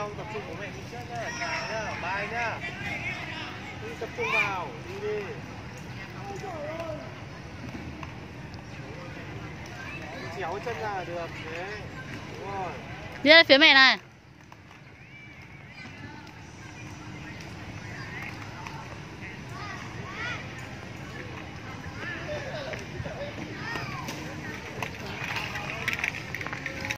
nhau tập trung của mẹ. Đi trước nhá chào nhá bài nhá. Đi tập trung vào. Đi đi. Chéo chân ra là được. Thế đúng rồi. Đi ra phía mẹ này.